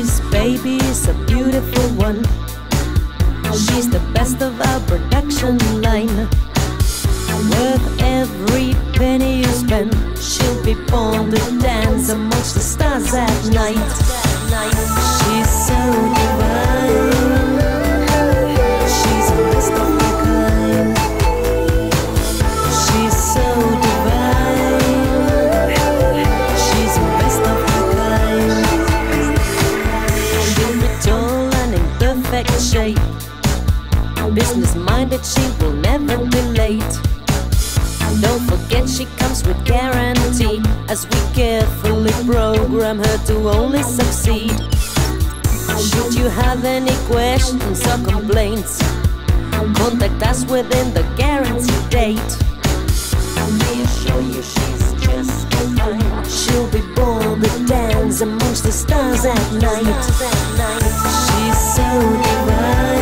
This baby is a beautiful one. She's the best of our production line. Worth every penny you spend, she'll be born to dance amongst the stars at night. She's so divine. Shape. Business minded, she will never be late. Don't forget she comes with guarantee as we carefully program her to only succeed. Should you have any questions or complaints, contact us within the guarantee date. Reassure you she's just fine. She'll be born to dance amongst the stars at night. So divine.